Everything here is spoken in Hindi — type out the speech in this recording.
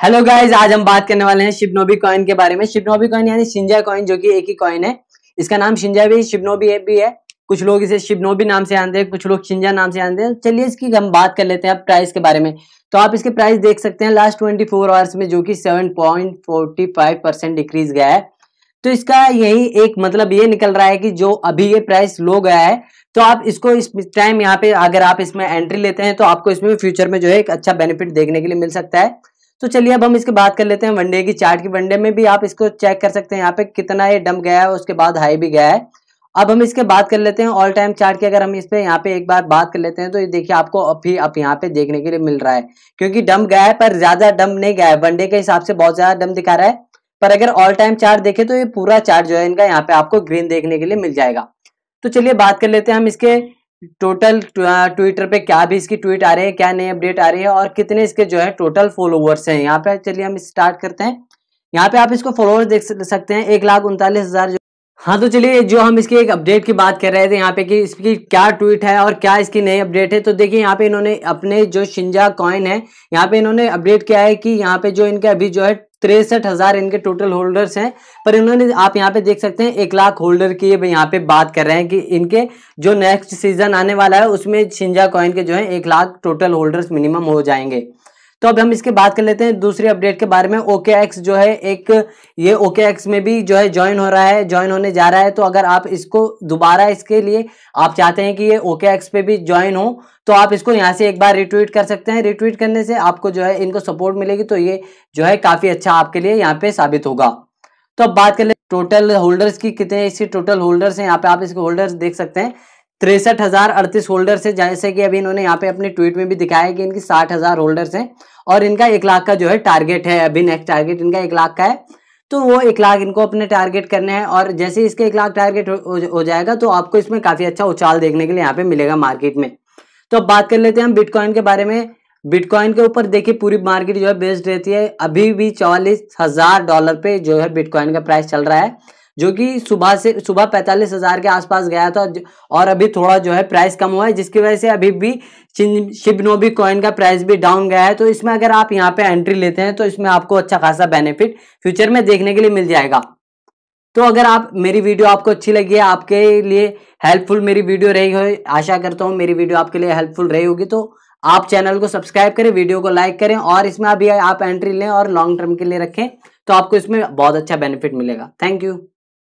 हेलो गाइस आज हम बात करने वाले हैं शिवनोबी कॉइन के बारे में। शिवनोबी कॉइन यानी शिंजा कॉइन जो कि एक ही कॉइन है। इसका नाम शिंजा भी शिवनोबी भी है। कुछ लोग इसे शिवनोबी नाम से जानते हैं, कुछ लोग शिंजा नाम से जानते हैं। चलिए इसकी हम बात कर लेते हैं अब प्राइस के बारे में। तो आप इसके प्राइस देख सकते हैं लास्ट ट्वेंटी फोर आवर्स में जो कि seven point forty five percent decrease गया है। तो इसका यही एक मतलब ये निकल रहा है कि जो अभी ये प्राइस लो गया है तो आप इसको इस टाइम यहाँ पे अगर आप इसमें एंट्री लेते हैं तो आपको इसमें फ्यूचर में जो है एक अच्छा बेनिफिट देखने के लिए मिल सकता है। तो चलिए अब हम इसके बात कर लेते हैं वनडे की चार्ट की। वनडे में भी आप इसको चेक कर सकते हैं। यहाँ पे कितना ये डम गया है, उसके बाद हाई भी गया है। अब हम इसके बात कर लेते हैं ऑल टाइम चार्ट की। अगर हम इस पे यहाँ पे एक बार बात कर लेते हैं तो ये देखिए आपको अभी अब यहाँ पे देखने के लिए मिल रहा है। क्योंकि डम गया है, पर ज़्यादा डम नहीं गया है। वनडे के हिसाब से बहुत ज़्यादा डम दिखा रहा है। पर अगर ऑल टाइम चार्ट देखे तो ये पूरा चार्ट जो है, इनका यहाँ पे आपको ग्रीन देखने के लिए मिल जाएगा। तो चलिए बात कर लेते हैं हम इसके। टोटल ट्विटर पे क्या भी इसकी ट्वीट आ रही है, क्या नई अपडेट आ रही है और कितने इसके जो है टोटल फॉलोवर्स हैं। यहाँ पे चलिए हम स्टार्ट करते हैं। यहाँ पे आप इसको फॉलोअर्स देख सकते हैं, एक लाख उनतालीस हज़ार जो हाँ तो चलिए जो हम इसकी एक अपडेट की बात कर रहे थे, यहाँ पे कि इसकी क्या ट्वीट है और क्या इसकी नई अपडेट है तो देखिए यहाँ पे इन्होंने अपने जो शिंजा कॉइन है, यहाँ पे इन्होंने अपडेट किया है कि यहाँ पे जो इनके अभी जो है तिरसठ हज़ार इनके टोटल होल्डर्स हैं। पर इन्होंने, आप यहाँ पे देख सकते हैं, एक लाख होल्डर की यहाँ पे बात कर रहे हैं कि इनके जो नेक्स्ट सीज़न आने वाला है, उसमें छिंजा कॉइन के जो है, एक लाख टोटल होल्डर्स मिनिमम हो जाएँगे। तो अब हम इसके बात कर लेते हैं दूसरी अपडेट के बारे में। ओके एक्स जो है एक, ये ओके एक्स में भी जो है ज्वाइन हो रहा है ज्वाइन होने जा रहा है। तो अगर आप इसको दोबारा इसके लिए, आप चाहते हैं कि ये ओके एक्स पे भी ज्वाइन हो तो आप इसको यहाँ से एक बार रिट्वीट कर सकते हैं। रिट्वीट करने से आपको जो है इनको सपोर्ट मिलेगी तो ये जो है काफ़ी अच्छा आपके लिए यहाँ पे साबित होगा। तो अब बात कर ले टोटल होल्डर्स की कितने इसके टोटल होल्डर्स हैं। यहाँ पे आप इसके होल्डर्स देख सकते हैं। तिरसठ हज़ार अड़तीस होल्डर्स है। जैसे कि अभी इन्होंने यहाँ पे अपने ट्वीट में भी दिखाया कि इनकी साठ हज़ार होल्डर्स हैं और इनका एक लाख का जो है टारगेट है अभी नेक्स्ट टारगेट इनका एक लाख का है। तो वो एक लाख इनको अपने टारगेट करने हैं और जैसे इसके एक लाख टारगेट हो, जाएगा तो आपको इसमें काफ़ी अच्छा उछाल देखने के लिए यहाँ पे मिलेगा मार्केट में। तो अब बात कर लेते हैं हम बिटकॉइन के बारे में। बिटकॉइन के ऊपर देखिए पूरी मार्केट जो है बेस्ड रहती है। अभी भी चौवालीस हज़ार डॉलर पे जो है बिटकॉइन का प्राइस चल रहा है। जो कि सुबह से, सुबह पैंतालीस हज़ार के आसपास गया था और अभी थोड़ा जो है प्राइस कम हुआ है, जिसकी वजह से अभी भी शिबनोबी कॉइन का प्राइस भी डाउन गया है। तो इसमें अगर आप यहाँ पे एंट्री लेते हैं तो इसमें आपको अच्छा खासा बेनिफिट फ्यूचर में देखने के लिए मिल जाएगा। तो अगर आप, मेरी वीडियो आपको अच्छी लगी है, आपके लिए हेल्पफुल मेरी वीडियो रही हो, आशा करता हूँ मेरी वीडियो आपके लिए हेल्पफुल रही होगी। तो आप चैनल को सब्सक्राइब करें वीडियो को लाइक करें और इसमें अभी आप एंट्री लें और लॉन्ग टर्म के लिए रखें तो आपको इसमें बहुत अच्छा बेनिफिट मिलेगा। Thank you